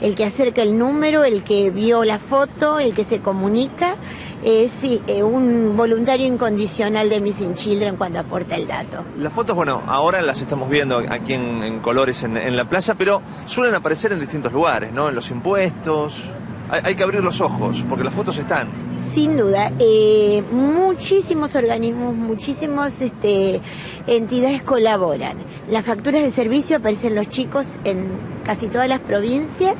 el que acerca el número, el que vio la foto, el que se comunica, es eh, un voluntario incondicional de Missing Children cuando aporta el dato. Las fotos, bueno, ahora las estamos viendo aquí en, colores en, la plaza, pero suelen aparecer en distintos lugares, ¿no? En los impuestos. Hay, que abrir los ojos, porque las fotos están. Sin duda, eh, muchísimos organismos, muchísimas este, entidades colaboran. Las facturas de servicio aparecen los chicos en casi todas las provincias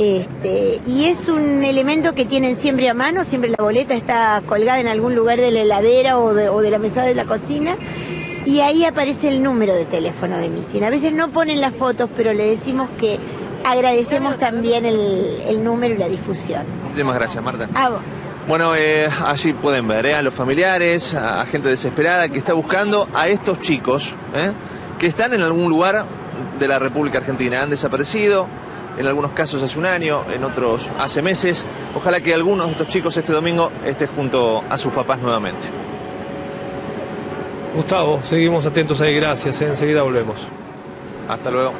este, y es un elemento que tienen siempre a mano, siempre la boleta está colgada en algún lugar de la heladera o de, la mesa de la cocina. Y ahí aparece el número de teléfono de Missing. A veces no ponen las fotos, pero le decimos que agradecemos también el, número y la difusión. Muchísimas gracias, Marta. Bueno, eh, allí pueden ver eh, a los familiares, a, gente desesperada que está buscando a estos chicos eh, que están en algún lugar de la República Argentina. Han desaparecido, en algunos casos hace un año, en otros hace meses. Ojalá que algunos de estos chicos este domingo estén junto a sus papás nuevamente. Gustavo, seguimos atentos ahí, gracias, ¿eh? enseguida volvemos. Hasta luego.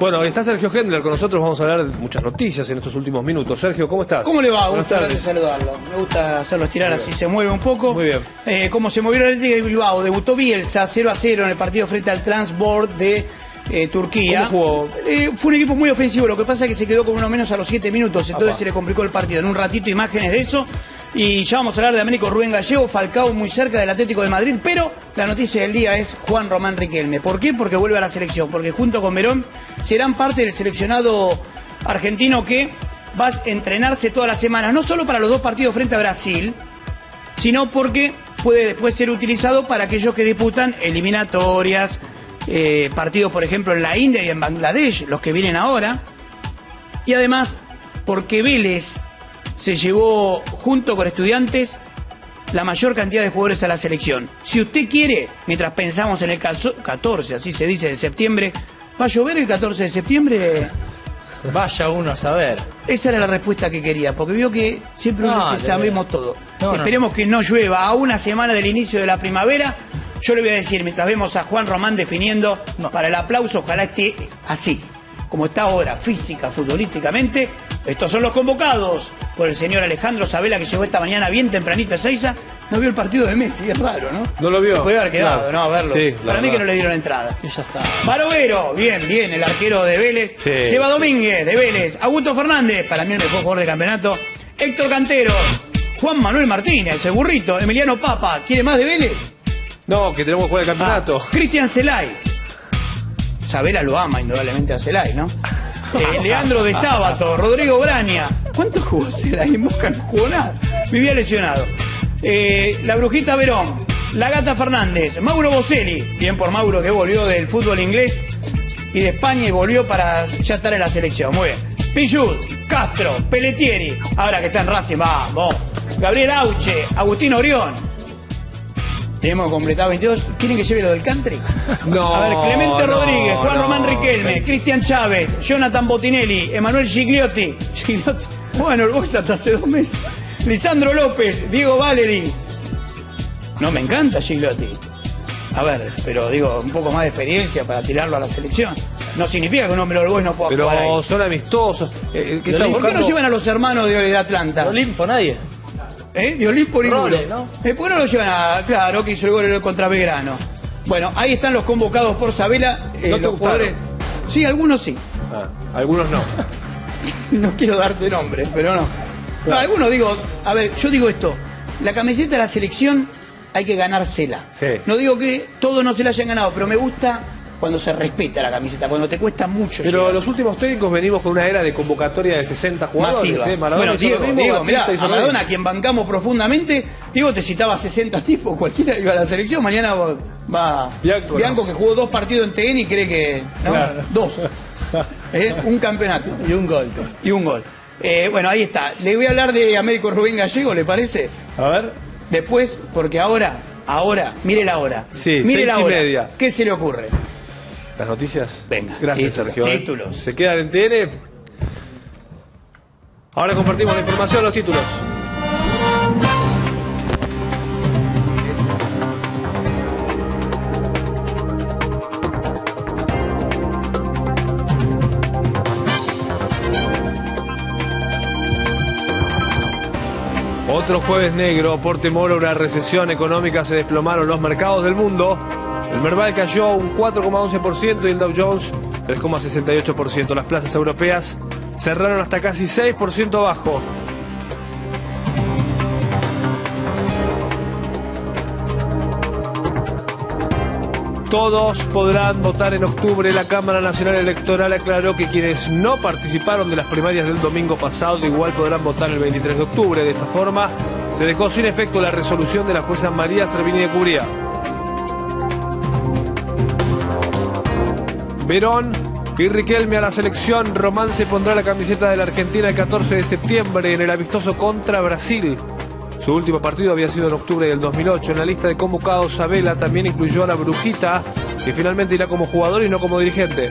Bueno, está Sergio Hendler con nosotros, vamos a hablar de muchas noticias en estos últimos minutos. Sergio, ¿cómo estás? ¿Cómo le va? Buenas tardes. saludarlo. Me gusta hacerlo estirar así, se mueve un poco. Muy bien. Eh, como se movió el Atlético de Bilbao, debutó Bielsa 0 a 0 en el partido frente al Transboard de eh, Turquía. Eh, fue un equipo muy ofensivo, lo que pasa es que se quedó con uno menos a los 7 minutos, entonces se le complicó el partido. En un ratito imágenes de eso. Y ya vamos a hablar de Américo Rubén Gallego, Falcao muy cerca del Atlético de Madrid, pero la noticia del día es Juan Román Riquelme. ¿Por qué? Porque vuelve a la selección, porque junto con Verón serán parte del seleccionado argentino que va a entrenarse todas las semanas, no solo para los dos partidos frente a Brasil, sino porque puede después ser utilizado para aquellos que disputan eliminatorias, eh, partidos, por ejemplo, en la India y en Bangladesh, los que vienen ahora. Y además, porque Vélez se llevó junto con estudiantes la mayor cantidad de jugadores a la selección. Si usted quiere, mientras pensamos en el 14, así se dice, de septiembre, ¿va a llover el 14 de septiembre? Vaya uno a saber. Esa era la respuesta que quería, porque vio que siempre sabemos todo. Esperemos que no llueva a una semana del inicio de la primavera. Yo le voy a decir, mientras vemos a Juan Román definiendo para el aplauso, ojalá esté así, como está ahora, física, futbolísticamente. Estos son los convocados por el señor Alejandro Sabela, que llegó esta mañana bien tempranito a Seiza. No vio el partido de Messi, es raro, ¿no? No lo vio. Se puede haber quedado, ¿no? A verlo. Para mí que no le dieron entrada. ya sabe. Barovero, bien, bien, el arquero de Vélez. Seba Domínguez, de Vélez. Augusto Fernández, para mí el mejor jugador de campeonato. Héctor Cantero. Juan Manuel Martínez, el burrito. Emiliano Papa, ¿quiere más de Vélez? No, que tenemos que jugar el campeonato. Ah, Cristian Celay. Sabela lo ama indudablemente a Celay, ¿no? Eh, Leandro de Sábato, Rodrigo Braña. ¿Cuánto jugó Celay en? No jugó nada. Vivía lesionado. Eh, la Brujita Verón, la Gata Fernández, Mauro Boselli, bien por Mauro que volvió del fútbol inglés y de España y volvió para ya estar en la selección. Muy bien. Pichut, Castro, Pelletieri, ahora que está en Racing, vamos. Gabriel Auche, Agustín Orión, tenemos que completar 22. ¿Quieren que lleve lo del country? No. A ver, Clemente Rodríguez, Juan Román Riquelme, Cristian Chávez, Jonathan Botinelli, Emanuel Gigliotti. Gigliotti. Bueno, el box hasta hace dos meses. Lisandro López, Diego Valeri. No me encanta Gigliotti. A ver, pero digo, un poco más de experiencia para tirarlo a la selección. No significa que un hombre del no pueda pero jugar son amistosos. Eh, ¿Por qué no llevan a los hermanos de, de Atlanta? No limpo nadie. ¿Eh? De Olimpo ninguno. ¿no? ¿Eh? ¿Por qué no lo llevan a.? Claro, que hizo el gol contra Belgrano. Bueno, ahí están los convocados por Sabela. Eh, los jugadores. Sí, algunos sí. Ah, algunos no. no quiero darte nombre, pero no. no. Algunos digo. A ver, yo digo esto. La camiseta de la selección hay que ganársela. Sí. No digo que todos no se la hayan ganado, pero me gusta cuando se respeta la camiseta, cuando te cuesta mucho. Pero los últimos técnicos venimos con una era de convocatoria de 60 jugadores. ¿eh? bueno, Diego, Diego mirá, a Maradona, a quien bancamos profundamente, Diego te citaba 60 tipos, cualquiera iba a la selección, mañana va Bianco, que jugó dos partidos en TN y cree que... Dos. ¿Eh? Un campeonato. Y un gol. Y un gol. Eh, bueno, ahí está. Le voy a hablar de Américo Rubén Gallego, ¿le parece? A ver. Después, porque ahora, ahora, mire la hora. Sí, mire la hora. media. ¿Qué se le ocurre? las noticias. Venga, gracias título, Sergio. ¿eh? Títulos. Se quedan en TN. Ahora compartimos la información, los títulos. Otro jueves negro, por temor a una recesión económica se desplomaron los mercados del mundo. El Merval cayó un 4,11% y el Dow Jones 3,68%. Las plazas europeas cerraron hasta casi 6% abajo. Todos podrán votar en octubre. La Cámara Nacional Electoral aclaró que quienes no participaron de las primarias del domingo pasado igual podrán votar el 23 de octubre. De esta forma, se dejó sin efecto la resolución de la jueza María Servini de Cubría. Verón y Riquelme a la selección. Román se pondrá la camiseta de la Argentina el 14 de septiembre en el amistoso contra Brasil. Su último partido había sido en octubre del 2008. En la lista de convocados, Sabela también incluyó a la Brujita, que finalmente irá como jugador y no como dirigente.